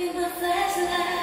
in the flashlight.